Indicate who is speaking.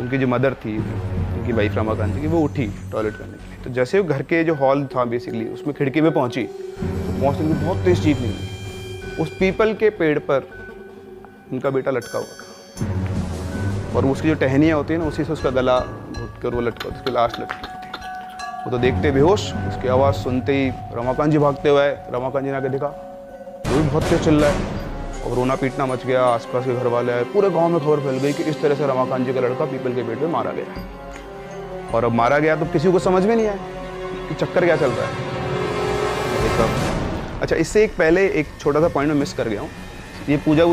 Speaker 1: उनकी जो मदर थी, उनकी वाइफ रमाकांत जी की वो उठी टॉयलेट करने के लिए। तो जैसे वो घर के जो हॉल था बेसिकली उसमें खिड़की में पहुँची तो पहुँचने की बहुत तेज चीख निकली। उस पीपल के पेड़ पर उनका बेटा लटका हुआ था। और उसकी जो टहनियाँ होती है ना, उसी से उसका गला घुट कर वो लटका, उसकी लाश लटकी वो तो देखते बेहोश, उसकी आवाज़ सुनते ही रमाकांत जी भागते हुए रमाकांत जी ने आके देखा, वो भी बहुत तेज चिल्ला है। और रोना पीटना मच गया, आसपास के घर वाले आए, पूरे गाँव में खबर फैल गई कि इस तरह से रमाकांत जी का लड़का पीपल के पेट में मारा गया और अब मारा गया तो किसी को समझ में नहीं आया कि चक्कर क्या चल रहा है। अच्छा इससे एक पहले एक छोटा सा पॉइंट मैं मिस कर गया हूँ। ये पूजा